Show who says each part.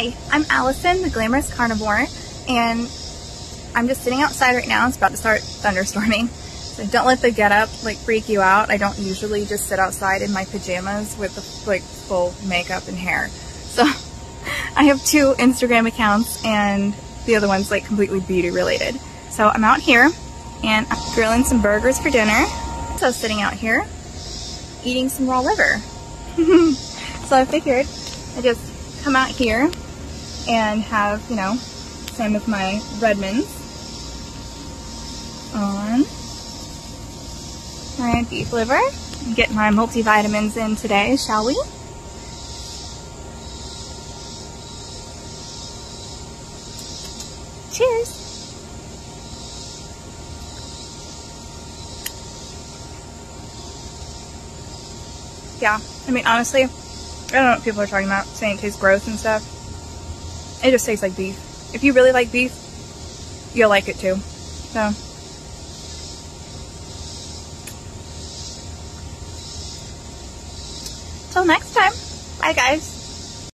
Speaker 1: Hi, I'm Allison, the Glamorous Carnivore, and I'm just sitting outside right now. It's about to start thunderstorming. So don't let the get up like freak you out. I don't usually just sit outside in my pajamas with like full makeup and hair. So I have two Instagram accounts and the other one's like completely beauty related. So I'm out here and I'm grilling some burgers for dinner. So sitting out here eating some raw liver. so I figured I just come out here and have, you know, some of my Redmonds on my beef liver. Get my multivitamins in today, shall we? Cheers! Yeah, I mean, honestly, I don't know what people are talking about, saying it tastes gross and stuff. It just tastes like beef. If you really like beef, you'll like it too. So, till next time. Bye guys.